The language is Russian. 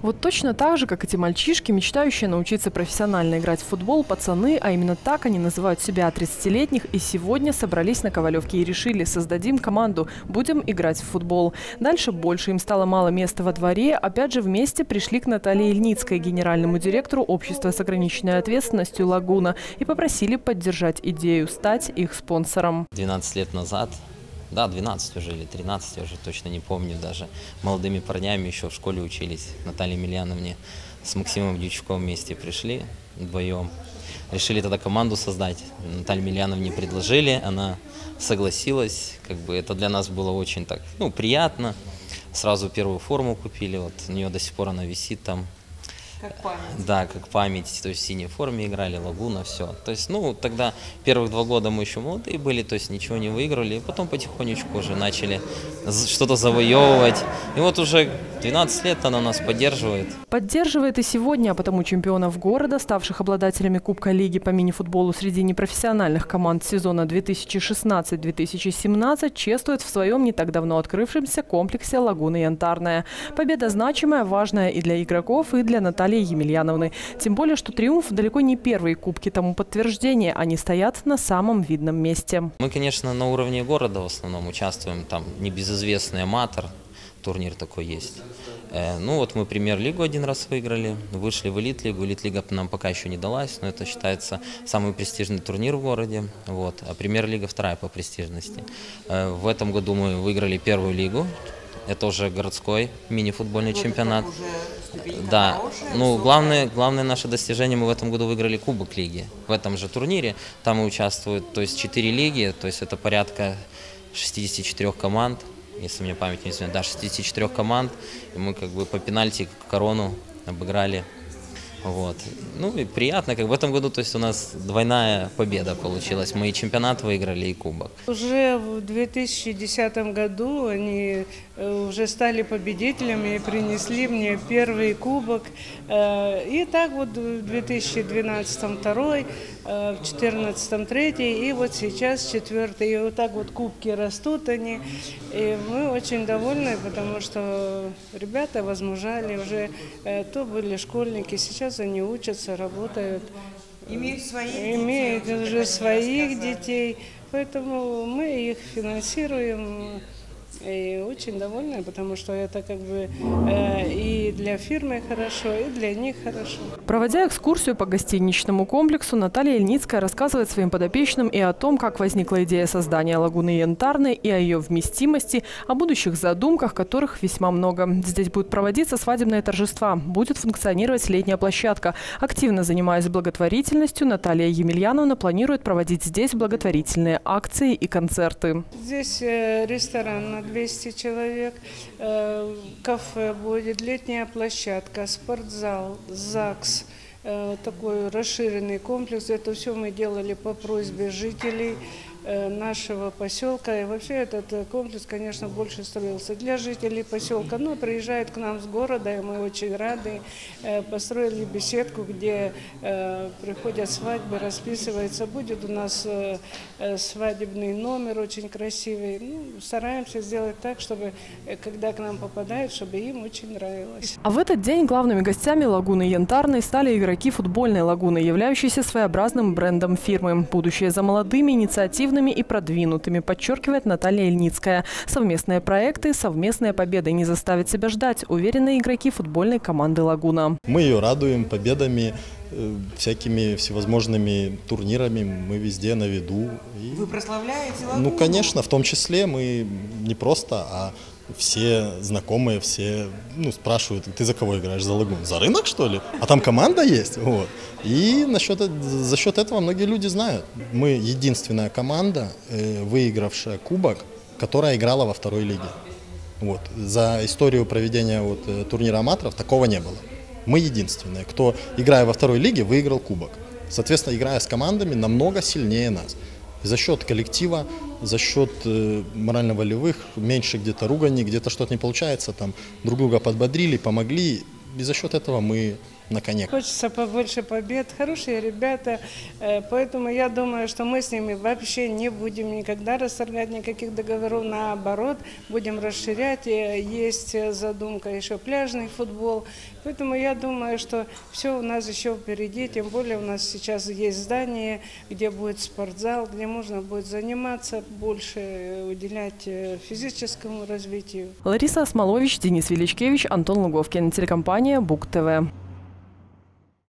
Вот точно так же, как эти мальчишки, мечтающие научиться профессионально играть в футбол, пацаны, а именно так они называют себя 30-летних, и сегодня собрались на Ковалевке и решили, создадим команду, будем играть в футбол. Дальше больше им стало мало места во дворе, опять же вместе пришли к Наталье Ильницкой, генеральному директору общества с ограниченной ответственностью «Лагуна», и попросили поддержать идею, стать их спонсором. 12 лет назад да, 12 уже или 13, я уже точно не помню даже. Молодыми парнями еще в школе учились. Наталья Емельяновне с Максимом Дьючком вместе пришли вдвоем. Решили тогда команду создать. Наталье Емельяновне предложили, она согласилась. Как бы это для нас было очень так, ну, приятно. Сразу первую форму купили, вот у нее до сих пор она висит там как память. Да, как память. То есть в синей форме играли, лагуна, все. То есть, ну, тогда первых два года мы еще молодые были, то есть ничего не выиграли. И потом потихонечку уже начали что-то завоевывать. И вот уже 12 лет она нас поддерживает. Поддерживает и сегодня, а потому чемпионов города, ставших обладателями Кубка Лиги по мини-футболу среди непрофессиональных команд сезона 2016-2017, чествует в своем не так давно открывшемся комплексе «Лагуна Янтарная». Победа значимая, важная и для игроков, и для Натальи Натальей Емельяновны. Тем более, что «Триумф» далеко не первые кубки тому подтверждение. Они стоят на самом видном месте. Мы, конечно, на уровне города в основном участвуем. Там небезызвестный «Аматор», турнир такой есть. Э, ну вот мы премьер-лигу один раз выиграли, вышли в элит-лигу. Элит-лига нам пока еще не далась, но это считается самый престижный турнир в городе. Вот. А премьер-лига вторая по престижности. Э, в этом году мы выиграли первую лигу, это уже городской мини-футбольный вот чемпионат. Да, ну главное, главное наше достижение мы в этом году выиграли Кубок лиги в этом же турнире. Там участвуют, то есть 4 лиги, то есть это порядка 64 команд, если мне память не изменяет, да, 64 команд. И мы как бы по пенальти корону обыграли вот. Ну и приятно, как в этом году, то есть у нас двойная победа получилась. Мы и чемпионат выиграли, и кубок. Уже в 2010 году они э, уже стали победителями и принесли мне первый кубок. Э, и так вот в 2012 второй, э, в 2014 третий, и вот сейчас четвертый. И вот так вот кубки растут они. И мы очень довольны, потому что ребята возмужали уже, то были школьники, сейчас сейчас они учатся, работают. Имеют своих Имеют детей, уже своих детей. Поэтому мы их финансируем. И очень довольна, потому что это как бы э, и для фирмы хорошо, и для них хорошо. Проводя экскурсию по гостиничному комплексу, Наталья Ильницкая рассказывает своим подопечным и о том, как возникла идея создания лагуны Янтарной, и о ее вместимости, о будущих задумках, которых весьма много. Здесь будут проводиться свадебные торжества, будет функционировать летняя площадка. Активно занимаясь благотворительностью, Наталья Емельяновна планирует проводить здесь благотворительные акции и концерты. Здесь э, ресторан 200 человек, э, кафе будет, летняя площадка, спортзал, ЗАГС, э, такой расширенный комплекс. Это все мы делали по просьбе жителей. Э, нашего поселка. И вообще этот э, комплекс, конечно, больше строился для жителей поселка, но приезжают к нам с города, и мы очень рады. Э, построили беседку, где приходят свадьбы, расписывается. Будет у нас свадебный номер очень красивый. Ну, стараемся сделать так, чтобы, когда к нам попадают, чтобы им очень нравилось. А в этот день главными гостями лагуны Янтарной стали игроки футбольной лагуны, являющиеся своеобразным брендом фирмы. Будущее за молодыми, инициативными эффективными и продвинутыми, подчеркивает Наталья Ильницкая. Совместные проекты, совместные победы не заставят себя ждать, уверены игроки футбольной команды «Лагуна». Мы ее радуем победами, э, всякими всевозможными турнирами, мы везде на виду. И... Вы прославляете Лагуну? Ну, конечно, в том числе мы не просто, а все знакомые, все ну, спрашивают, ты за кого играешь, за Лагун? За рынок, что ли? А там команда есть? Вот. И насчет, за счет этого многие люди знают. Мы единственная команда, э, выигравшая кубок, которая играла во второй лиге. Вот. За историю проведения вот, э, турнира аматоров такого не было. Мы единственные, кто, играя во второй лиге, выиграл кубок. Соответственно, играя с командами намного сильнее нас. За счет коллектива, за счет э, морально-волевых, меньше где-то ругани, где-то что-то не получается, там друг друга подбодрили, помогли. И за счет этого мы на коне. Хочется побольше побед, хорошие ребята, э, поэтому я думаю, что мы с ними вообще не будем никогда расторгать никаких договоров, наоборот, будем расширять, И есть э, задумка еще пляжный футбол, поэтому я думаю, что все у нас еще впереди, тем более у нас сейчас есть здание, где будет спортзал, где можно будет заниматься, больше э, уделять э, физическому развитию. Лариса Осмолович, Денис Величкевич, Антон Луговкин. Телекомпания Бук ТВ.